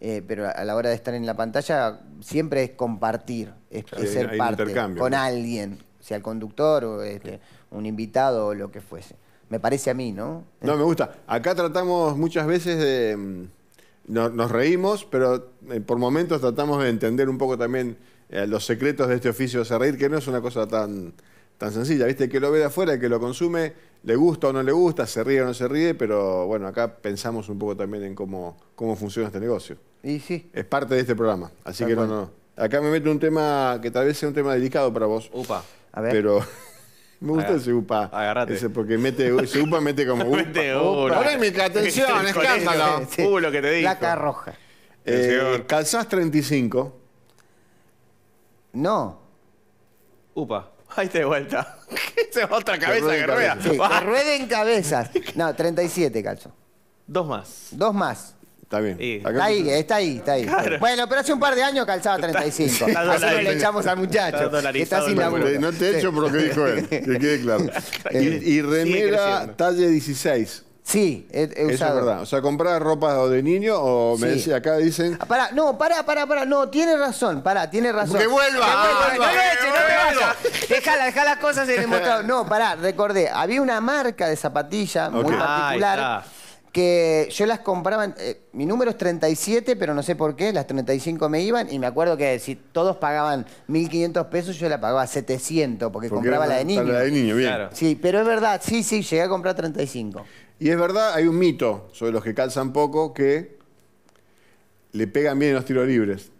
eh, pero a la hora de estar en la pantalla siempre es compartir, es, ser hay parte con ¿no? alguien, sea el conductor o este, un invitado o lo que fuese. Me parece a mí, ¿no? No, me gusta. Acá tratamos muchas veces de. mm, no- nos reímos, pero eh, por momentos tratamos de entender un poco también eh, los secretos de este oficio de hacer reír, que no es una cosa tan, tan sencilla. ¿Viste? El que lo ve de afuera, el que lo consume, le gusta o no le gusta, se ríe o no se ríe, pero bueno, acá pensamos un poco también en cómo, cómo funciona este negocio. Y sí. Es parte de este programa, así Tal que no, cual. no. Acá me meto un tema que tal vez sea un tema delicado para vos. Upa. A ver. Pero me gusta Agar- ese upa. Agarrate. Ese porque mete, ese upa mete como upa. Mete upa. uno. Polémica, atención, El escándalo. Sí. Uh, lo que te dijo. Placa roja. Eh, señor. calzás 35. No. Upa. Ahí está de vuelta. Esa es otra cabeza ruede que rueda. cabeza. Sí, que rueden cabezas. No, 37 calzo. Dos más. Dos más. Está bien. Sí. Acá Está ahí, está ahí, está ahí. Claro. Bueno, pero hace un par de años calzaba 35. está Así no le echamos al muchacho. Está que dolarizado está sin No laburo. te, no te echo por lo que dijo él, que quede claro. Y, y remera talle 16. Sí, he, he Eso es verdad. O sea, comprar ropa o de niño o me Sí. decía acá dicen. Ah, Pará, no, pará, pará, pará. No, tiene razón, pará, tiene razón. Que vuelva, Que vuelva, no lo vuelva, eches, no te vayas. Dejala, dejá las cosas en el mostrador. No, pará, recordé. Había una marca de zapatilla muy Ok. particular. Que yo las compraba, en- eh, mi número es 37, pero no sé por qué, las 35 me iban y me acuerdo que si todos pagaban 1.500 pesos, yo la pagaba 700 porque, Porque compraba era la de niño. La de niño, bien. Claro. Sí, pero es verdad, sí, sí, llegué a comprar 35. Y es verdad, hay un mito sobre los que calzan poco que le pegan bien los tiros libres.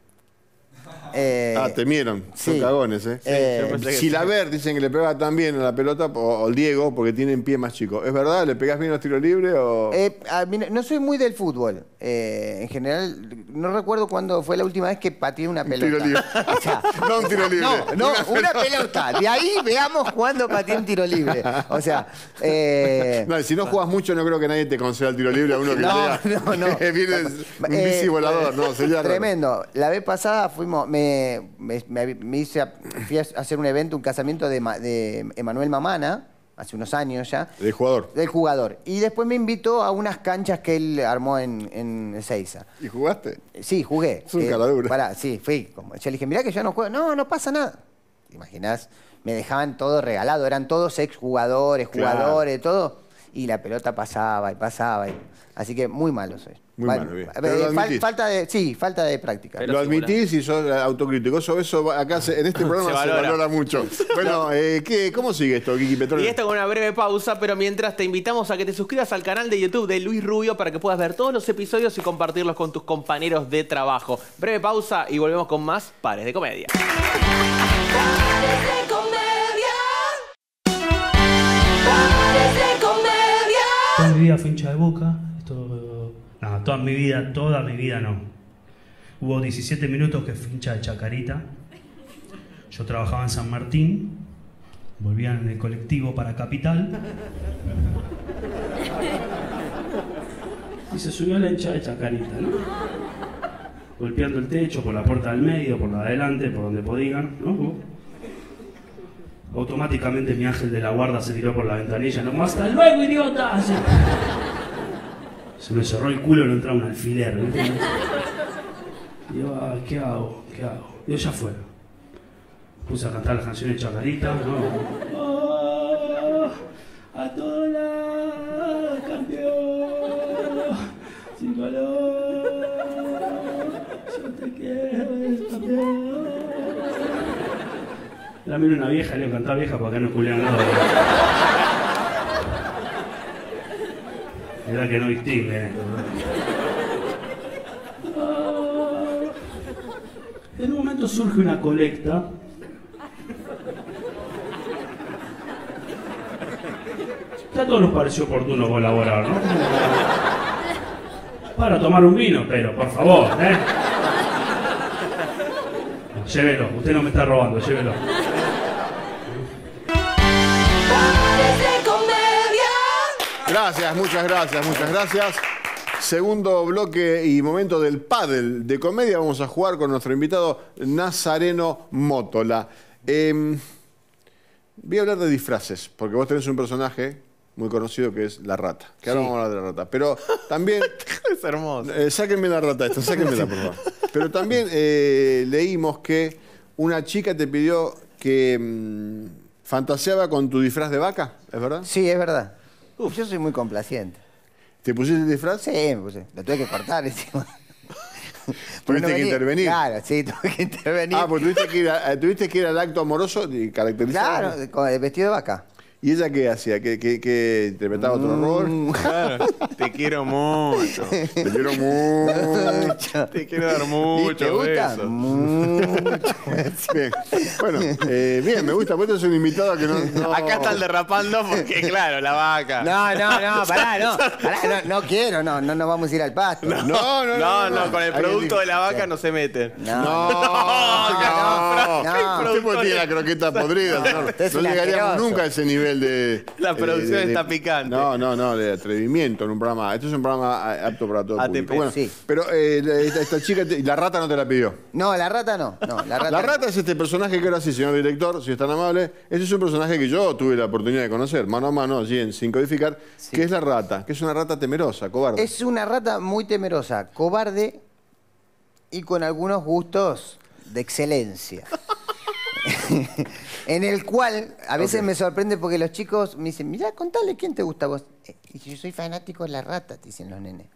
Eh, ah, temieron. Son sí. cagones, ¿eh? Eh, si la ver dicen que le pega tan bien a la pelota, o, o el Diego, porque tienen pie más chico. ¿Es verdad? ¿Le pegas bien los tiros libres o...? Eh, a mí no- no soy muy del fútbol. Eh, en general, no recuerdo cuándo fue la última vez que pateé una pelota. tiro libre. O sea, No un tiro libre. No, no, una pelota. De ahí veamos cuándo pateé un tiro libre. O sea, eh, No, si no juegas mucho, no creo que nadie te conceda el tiro libre a uno que No, llega. no, no. Viene un bici volador, no, sería raro. Tremendo. La vez pasada fuimos, me, me, me- me hice a, fui a hacer un evento, un casamiento de, Ma- de Emanuel Mamana, hace unos años ya. El jugador. Del jugador. Y después me invitó a unas canchas que él armó en, en Ezeiza. ¿Y jugaste? Sí, jugué. Es un pará, sí, fui. Como, yo le dije, mirá que yo no juego. No, no pasa nada. ¿Te imaginás? Me dejaban todo regalado. Eran todos exjugadores, Claro. jugadores, todo. Y la pelota pasaba y pasaba. y- Así que muy malo soy. Muy malo, bien. eh, Pero fal- falta de, sí, falta de práctica. Pero Lo admitís y sos autocrítico. Eso, eso acá se- en este programa se Se valora, valora. mucho. Bueno, eh, ¿qué, ¿cómo sigue esto, Kiki Petróleo? Y esto con una breve pausa, pero mientras te invitamos a que te suscribas al canal de YouTube de Luis Rubio para que puedas ver todos los episodios y compartirlos con tus compañeros de trabajo. Breve pausa y volvemos con más Pares de Comedia. Toda mi vida fui hincha de boca. Esto, nada, toda mi vida, toda mi vida no. Hubo 17 minutos que fui hincha de Chacarita. Yo trabajaba en San Martín. Volvía en el colectivo para Capital. Y se subió la hincha de Chacarita, ¿no? Golpeando el techo por la puerta del medio, por la de adelante, por donde podían, ¿no? Automáticamente mi ángel de la guarda se tiró por la ventanilla, no hasta luego, idiota. Se me cerró el culo y no entraba un alfiler. yo, "Ay, ¿qué hago? ¿Qué hago? Y yo, ya fue. Puse a cantar las canciones Chacarita. Oh, a toda la campeón, sin color, yo te quiero, campeón. La mira una vieja, le digo, cantá vieja para que no culean nada. Era que no distinguen. Ah, En un momento surge una colecta. Ya a todos nos pareció oportuno colaborar, ¿no? Para tomar un vino, pero por favor, ¿eh? Llévelo, usted no me está robando, llévelo. Gracias, muchas gracias, muchas gracias. Segundo bloque y momento del pádel de comedia. Vamos a jugar con nuestro invitado Nazareno Mótola. Em, voy a hablar de disfraces, porque vos tenés un personaje muy conocido que es la rata. Que ahora vamos a hablar de la rata. Pero también... Es hermoso. Eh, sáquenme la rata esta, sáquenmela, por favor. Pero también eh, leímos que una chica te pidió que mm, fantaseaba con tu disfraz de vaca, ¿es verdad? Sí, es verdad. Yo soy muy complaciente. ¿Te pusiste el disfraz? Sí, me puse. Lo tuve que cortar encima. Tuviste que intervenir. Claro, sí, tuve que intervenir. Ah, pues tuviste que ir, a- eh, tuviste que ir al acto amoroso y caracterizar. Claro, el vestido de vaca. ¿Y ella qué hacía? ¿Qué, qué- qué interpretaba otro rol? Claro. Te quiero mucho. Te quiero mucho. Te quiero dar ¿Y mucho te gusta? besos. Mucho. Bien. Bueno, eh, bien, me gusta. Pues es un invitado que no. no- Acá están derrapando porque, claro, la vaca. No, no, no, pará, no. Pará, no, no quiero, no, no nos vamos a ir al pasto. No, no, no. No, no, con el producto de la vaca no se meten. No, No, no, no, no. Usted puede tiene la croqueta podrida, No un llegaríamos nunca a ese nivel de. La eh, producción de- de- está picante. No, no, no, de atrevimiento en un programa. Esto es un programa apto para todo el ATP, público. Bueno, sí. Pero eh, la- esta, esta chica, te- la rata no te la pidió. No, la rata no. No, la rata. La rata es este personaje que ahora sí, señor director, si es tan amable. Este es un personaje que yo tuve la oportunidad de conocer, mano a mano, allí en Sin Codificar, que es la rata, que es una rata temerosa, cobarde. Es una rata muy temerosa, cobarde y con algunos gustos de excelencia. en el cual a veces me sorprende porque los chicos me dicen, mira, contale quién te gusta a vos. Eh, Y yo soy fanático de la rata, te dicen los nenes.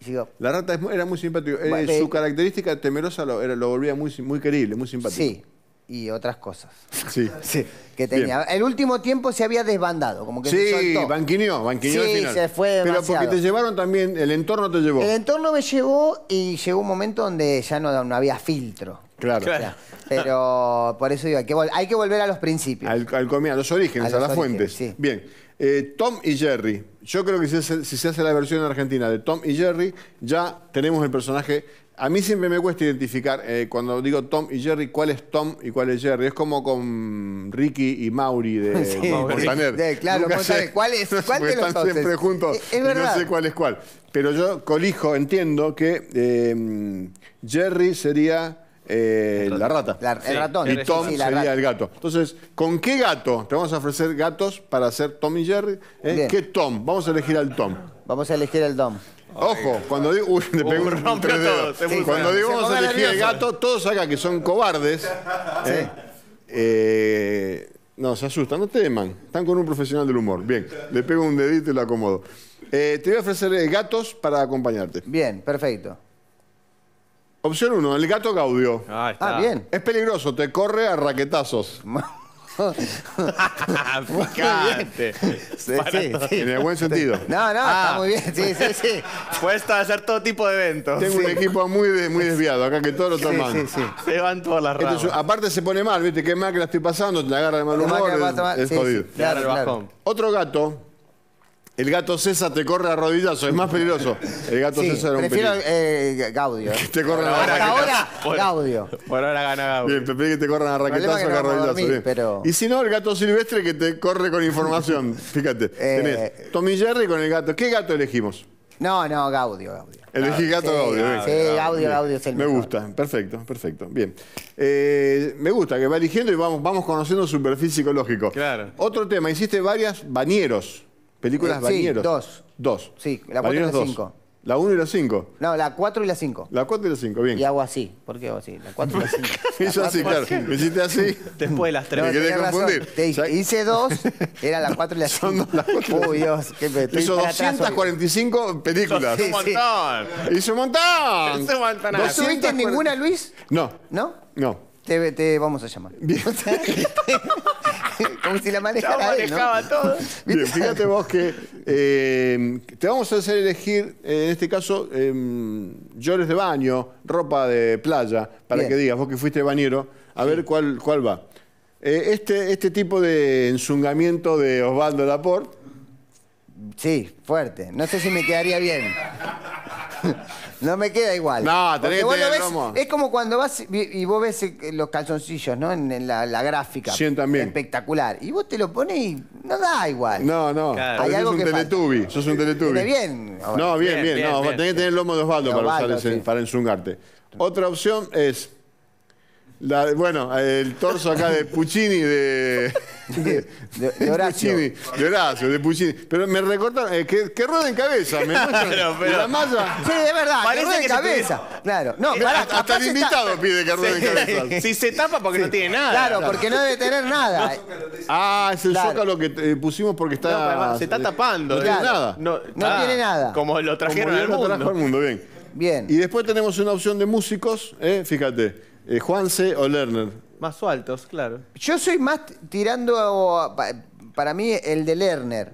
Y digo, La rata es era muy simpático. Eh, su característica temerosa lo, era- lo volvía muy, muy querible, muy simpático. sí, y otras cosas. Sí. Sí, que tenía. El último tiempo se había desbandado, como que se Sí, soltó. banquineó, banquineó al Sí, final. se fue Pero demasiado. porque te llevaron también, el entorno te llevó. El entorno me llevó y llegó un momento donde ya no, no había filtro. Claro. Pero por eso digo, hay que, vol- hay que volver a los principios. Al, al comi- a los orígenes, A a, los las orígenes, fuentes. sí. Bien. Eh, Tom y Jerry. Yo creo que si, se- si se hace la versión argentina de Tom y Jerry, ya tenemos el personaje. A mí siempre me cuesta identificar, eh, cuando digo Tom y Jerry, cuál es Tom y cuál es Jerry. Es como con Ricky y Mauri de Sí. Montaner. De- claro, Nunca Montaner, sé- ¿cuál es- no sé, cuál de los están siempre juntos. Es- es y verdad. No sé cuál es cuál. Pero yo colijo, entiendo que eh, Jerry sería eh, la rata. La- el ratón. Y Tom Sí, sería el gato. Entonces, ¿con qué gato? Te vamos a ofrecer gatos para hacer Tom y Jerry. ¿eh? ¿Qué Tom? Vamos a elegir al Tom. Vamos a elegir el DOM. Ojo, cuando digo. Uy, le pego un dedos. todo, puso Cuando digo vamos a elegir el nervioso. gato, todos acá que son cobardes. ¿eh? Eh, no, se asustan, no teman. Están con un profesional del humor. Bien, le pego un dedito y lo acomodo. Eh, te voy a ofrecer gatos para acompañarte. Bien, perfecto. Opción 1, el gato Gaudio. Ah, está. Ah, bien. Es peligroso, te corre a raquetazos. Picante. Sí, sí, todo. sí. En el buen sentido. No, no, Ah. está muy bien. Sí, sí, sí. Puesta a hacer todo tipo de eventos. Tengo un equipo muy, de- muy desviado acá que todos lo toman. sí, sí. Se van todas las ramas. es un- aparte se pone mal, ¿viste? Qué mal que la estoy pasando, te agarra de mal Además humor, que va a es- tomar- es, sí, jodido. sí. Le agarra Claro, el claro. bajón. Otro gato, el gato César te corre a rodillazo, es más peligroso. El gato Sí, César era un prefiero peligro. eh, Gaudio. eh. Te corren a que- ahora. Gaudio. Por ahora gana Gabo. Bien, prefiero que te corran a raquetazo que que no a rodillazo. dormir, bien. pero- Y si no, el gato silvestre que te corre con información. Fíjate, Eh, tenés Tommy Jerry con el gato. ¿Qué gato elegimos? No, no, Gaudio, Gaudio. Elegí gato Sí, Gaudio. bien. sí, Gaudio. Gaudio es el Me gusta, perfecto, perfecto. Bien. Eh, me gusta que va eligiendo y vamos, vamos conociendo su perfil psicológico. Claro. Otro tema, hiciste varias bañeros. Películas Eh, sí, bañeros. dos. Dos. Sí, la cuatro y Bañeros la dos. cinco. La 1 y la 5. No, la 4 y la 5. La 4 y la 5, bien. Y hago así. ¿Por qué hago así? La 4 y la 5. Hizo así, claro. Me hiciste así. Después de las Me tres. quedé tenés razón. confundir. Te Ya- hice dos, era la 4 y la 5. Son dos, la cuatro y la Uy, cinco. Dios, qué estoy Hizo para atrás hoy. 245 películas. Sí, Un montón. Hizo un montón. Hizo un montón. ¿No subiste 240. ninguna, Luis? No, ¿No? no. Te, te vamos a llamar. Bien. Como si la manejara él, ¿no? manejaba todo. Bien, fíjate vos que eh, te vamos a hacer elegir, eh, en este caso, eh, llores de baño, ropa de playa, para Bien. que digas, vos que fuiste bañero, a ver cuál, cuál va. Eh, este, este tipo de enzungamiento de Osvaldo Laporte, Sí, fuerte. No sé si me quedaría bien. No me queda igual. No, tenés Porque que tener ves- lomo. Es como cuando vas y y vos ves eh, los calzoncillos, ¿no? En, en la, la gráfica. Sí, también. Espectacular. Y vos te lo pones y no da igual. no, no, Claro. Hay sos algo un que falta. teletubi, sos un teletubi. Viene bien. No, bien, bien, Bien, bien, no, bien. tenés que tener el lomo de Osvaldo De para, usar Osvaldo, ese- sí. para enzungarte. Otra opción es, la, bueno, el torso acá de Puccini, de... De, de Horacio. Puccini, de Horacio, de Puccini. Pero me recortaron, eh, que, que rueda en cabeza, me Pero, pero- la malla. Sí, de verdad. Parece que de se cabeza. Claro. No, pará, hasta el está- invitado pide que ruede en cabeza. Si se tapa porque no tiene nada. Claro, porque no debe tener nada. Ah, es el Claro. zócalo que eh, pusimos porque está... No, pero además se está tapando. No tiene Claro. nada. No, No ah, tiene nada. Como lo trajeron Como al Dios lo trajo mundo. al mundo, bien. Bien. Y después tenemos una opción de músicos, eh, fíjate, eh, Juanse o Lerner. Más sueltos, claro. Yo soy más tirando a- pa- para mí el de Lerner.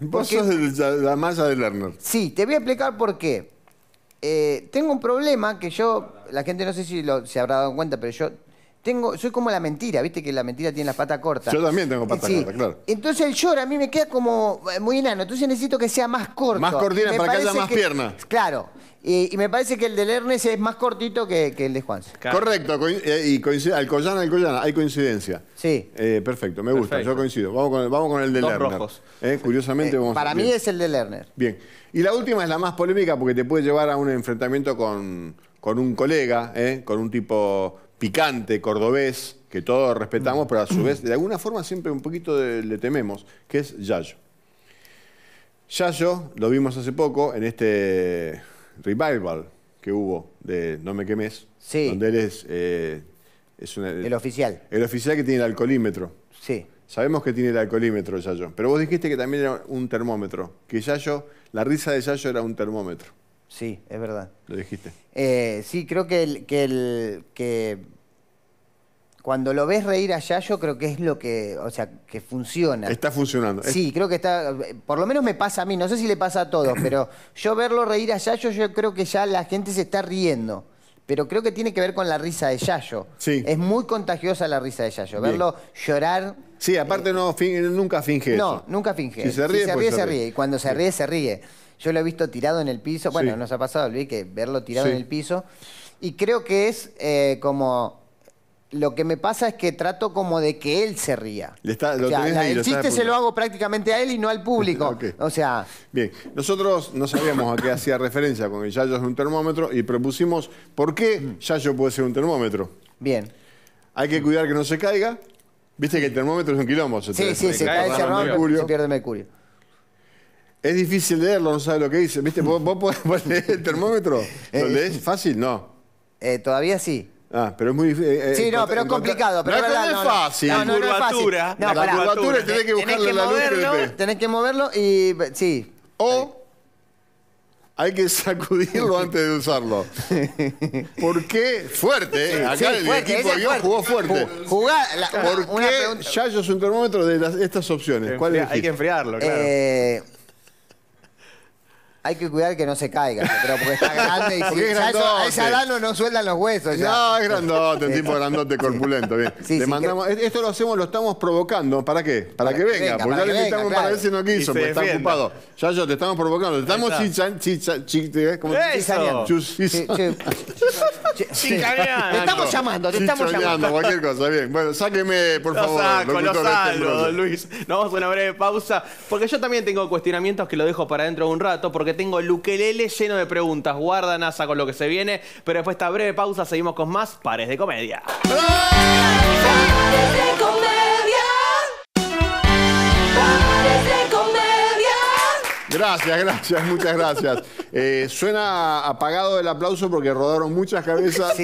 Vos Porque- sos de la, la malla de Lerner. Sí, te voy a explicar por qué. Eh, tengo un problema que yo, la gente no sé si lo, se habrá dado cuenta, pero yo tengo, soy como la mentira, viste que la mentira tiene las patas cortas. Yo también tengo patas cortas, claro. Entonces el short a mí me queda como eh, muy enano, entonces necesito que sea más corto. Más cortina para que haya más pierna. Claro, y, y me parece que el de Lernes es más cortito que, que el de. Claro. Correcto, eh, y coincide, Alcoyana, Alcoyana, hay coincidencia. Sí. Eh, perfecto, me gusta, Perfecto. yo coincido. Vamos con, vamos con el de Dos Lerner. rojos. Eh, curiosamente Eh, vamos para mí es el de Lerner. Bien. Y la última es la más polémica porque te puede llevar a un enfrentamiento con, con un colega, ¿eh? con un tipo picante, cordobés, que todos respetamos, pero a su vez, de alguna forma siempre un poquito de- le tememos, que es Yayo. Yayo, lo vimos hace poco en este revival que hubo de No me quemes, Sí. donde él es eh, Es una- El oficial. El oficial que tiene el alcoholímetro. Sí. Sabemos que tiene el alcoholímetro, Yayo. Pero vos dijiste que también era un termómetro. Que Yayo, la risa de Yayo era un termómetro. Sí, es verdad. Lo dijiste. Eh, sí, creo que, el, que, el, que cuando lo ves reír a Yayo, creo que es lo que, o sea, que funciona. Está funcionando. Sí, creo que está, por lo menos me pasa a mí, no sé si le pasa a todos, pero yo verlo reír a Yayo, yo creo que ya la gente se está riendo. Pero creo que tiene que ver con la risa de Yayo. Sí. Es muy contagiosa la risa de Yayo. Bien. Verlo llorar. Sí, aparte no, fin- nunca finge No, eso. nunca finge. Si se ríe, pues se se ríe. ríe. Y cuando se ríe, se ríe. Yo lo he visto tirado en el piso. Bueno, Sí. nos ha pasado, Luis, que verlo tirado Sí. en el piso. Y creo que es eh, como. Lo que me pasa es que trato como de que él se ría. Le está- lo O sea, ahí, el lo chiste se lo hago prácticamente a él y no al público. Ok. O sea, Bien, nosotros no sabíamos a qué hacía referencia con el Yayo es un termómetro y propusimos por qué Yayo puede ser un termómetro. bien. Hay que cuidar que no se caiga. Viste que el termómetro es un quilombo. Se Sí, sí, se cae el agarra cerrado, mercurio. se pierde el mercurio. Es difícil leerlo, no sabes lo que dice. ¿Viste? ¿Vos, vos podés leer el termómetro? ¿Lo Eh, lees fácil? No. Eh, Todavía sí. Ah, pero es muy difícil. eh, Sí, no, pero es complicado. Pero no, es verdad, no es fácil. No, no, no es fácil. La curvatura tenés que Tenés buscarle que la luz que le moverlo, tenés que moverlo y sí. O hay que sacudirlo antes de usarlo. ¿Por qué? Fuerte, ¿eh? Acá Sí, el fuerte, equipo es fuerte. jugó fuerte. Ju- Jugar, la- una- ¿Por una qué Yayo es un termómetro de las- estas opciones? ¿Cuál Enfria- Hay que enfriarlo, claro. Eh, hay que cuidar que no se caiga, pero porque está grande y si- es ya eso- a grandote. esa edad no nos sueldan los huesos. ya. No, es grandote, un tipo grandote, corpulento. Bien. Sí, Le sí, mandamos, Esto lo hacemos, lo estamos provocando. ¿Para qué? Para, Para que que venga. porque ya le invitamos para ver si no quiso, porque está defienda. ocupado. Ya yo te estamos provocando. Te estamos chichan, chicha, chi- ¿cómo se dice? ¡Eso! Chus- Sí, sí. Sí, sí. Chicaneando. Te estamos llamando, te estamos llamando. cualquier cosa. Bien. Bueno, sáqueme, por Lo favor. saco, lo este Luis. Nos vamos a una breve pausa, porque yo también tengo cuestionamientos que lo dejo para dentro de un rato, porque tengo el ukelele lleno de preguntas. Guarda, NASA, con lo que se viene. Pero después de esta breve pausa seguimos con más Pares de Comedia. Gracias, gracias, muchas gracias. Eh, suena apagado el aplauso porque rodaron muchas cabezas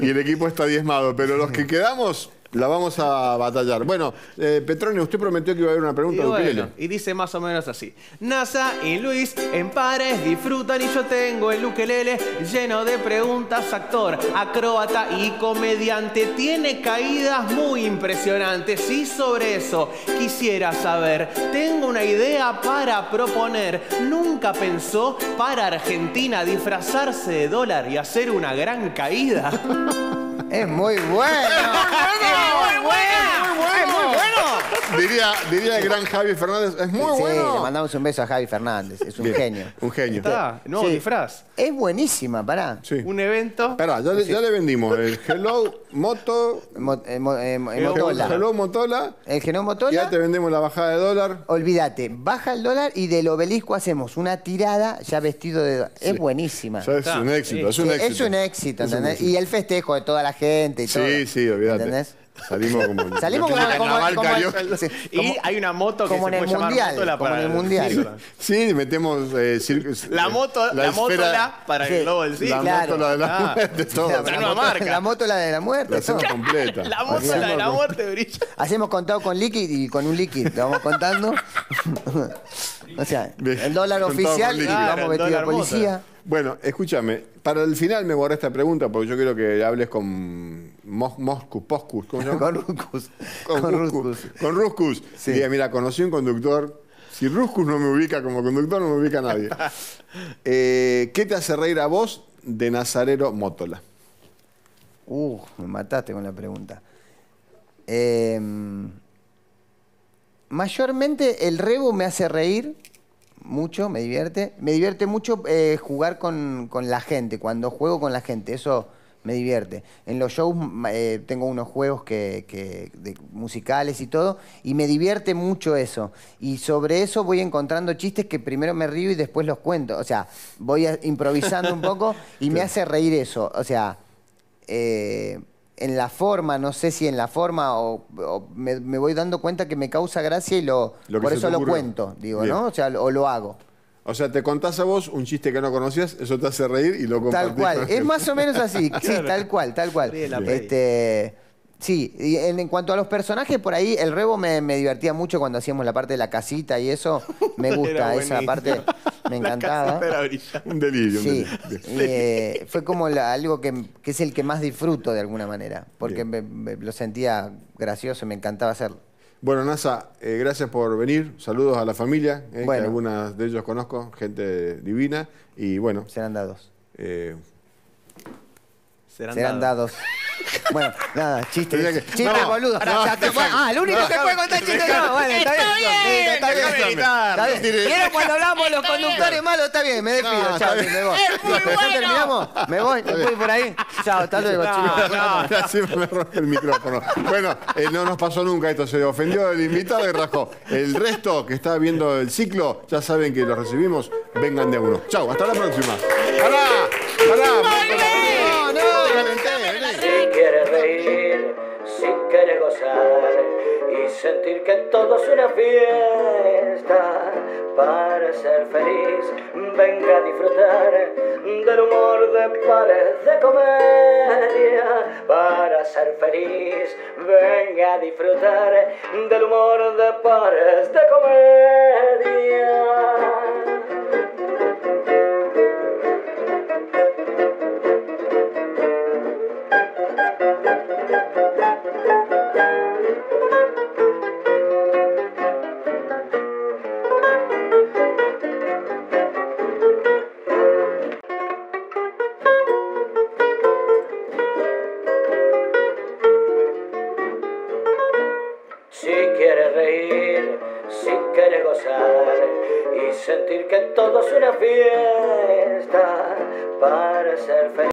y el equipo está diezmado, pero los que quedamos la vamos a batallar. Bueno, eh, Petronio, usted prometió que iba a haber una Y, pregunta de bueno, y dice más o menos así. NASA y Luis en pares disfrutan y yo tengo el ukelele lleno de preguntas. Actor, acróbata y comediante. Tiene caídas muy impresionantes y sobre eso quisiera saber. Tengo una idea para proponer. ¿Nunca pensó para Argentina disfrazarse de dólar y hacer una gran caída? Es muy bueno. Es muy bueno. Es muy bueno. Diría, diría el gran Javi Fernández, es muy sí, bueno. le mandamos un beso a Javi Fernández. Es un Bien, genio. Un genio. Está, nuevo Sí. disfraz. Es buenísima, pará. Sí. Un evento. Esperá, ya, le, ya le vendimos el Hello Moto. Mo- eh, mo- eh, mo- eh, Hello, Motola. Hello Motola. El genoma Ya Motola. te vendemos la bajada de dólar. Olvídate, baja el dólar y del obelisco hacemos una tirada ya vestido de. Es buenísima. Ya es Está, un éxito, sí. es un Sí, éxito. es un éxito, Es un ¿entendés? éxito. Y el festejo de toda la gente y todo. Sí, sí, olvídate. ¿Entendés? Salimos como. Salimos como, como- carnaval como- carioca. sí, Y hay una moto que como se en el puede llamar mundial, motola como para en el mundial. Sí. Sí, metemos eh, La eh, moto, la, moto esfera- la para Sí. el globo del La. Claro. moto, la de la Ah. muerte, todo. la, moto, marca. la moto, la de la muerte. La hacemos todo. completa. La moto, la de la muerte brilla. Hacemos contado con líquido y con un líquido. Te vamos contando. o sea, el dólar oficial y vamos Claro, el vestidos de policía. Bueno, escúchame. Para el final me guardé esta pregunta porque yo quiero que hables con Mos, Moscus, Poscus, ¿cómo se llama? Con Ruscus. Con, Con Ruscus. Ruscus. Con Ruscus. Sí. Y diga, mira, conocí un conductor. Si Ruscus no me ubica como conductor, no me ubica nadie. Eh, ¿Qué te hace reír a vos de Nazarero Mótola? Uh, me mataste con la pregunta. Eh, mayormente el rebo me hace reír mucho, me divierte. Me divierte mucho eh, jugar con, con la gente, cuando juego con la gente, eso me divierte. En los shows ma- eh, tengo unos juegos que, que- de- musicales y todo, y me divierte mucho eso. Y sobre eso voy encontrando chistes que primero me río y después los cuento. O sea, voy a- improvisando un poco y me hace reír eso. O sea, eh, en la forma, no sé si en la forma o, o me, me voy dando cuenta que me causa gracia y lo, por eso lo cuento, digo, Bien. ¿no? O sea, o lo hago. O sea, te contás a vos un chiste que no conocías, eso te hace reír y lo compartís. Tal cual. Es más o menos así. Sí, tal cual, tal cual. Este, Sí, y en, en cuanto a los personajes, por ahí el Rebo me, me divertía mucho cuando hacíamos la parte de la casita y eso. Me gusta, esa parte me encantaba. Un delirio. un eh, fue como la- algo que, que es el que más disfruto de alguna manera, porque me- me- lo sentía gracioso y me encantaba hacerlo. Bueno, NASA, eh, gracias por venir. Saludos a la familia, eh, que Bueno. algunas de ellos conozco, gente divina. Y bueno, Serán dados. Serán, Serán dados. dados. Bueno, nada, que- Chistes, No, boludo. pará, Ya te- déjame. ah, el único No, que puede contar chistes no. Bueno, está bien. Está bien. Está bien. editarlo. ¿Vieron cuando hablamos los conductores malos? Está bien, me despido. No, Chao, está bien. me voy. ¿Ya terminamos? Me voy, me voy por ahí. Chao, hasta luego, chicos. no, siempre me rompe el micrófono. Bueno, eh, no nos pasó nunca esto, se ofendió el invitado y rajó. El resto que está viendo el ciclo, ya saben que lo recibimos, vengan de a uno. Chau, hasta la próxima. ¡Pará! Sentir que todo es una fiesta para ser feliz, venga a disfrutar del humor de pares de comedia. Para ser feliz, venga a disfrutar del humor de pares de comedia. Es una fiesta para ser feliz.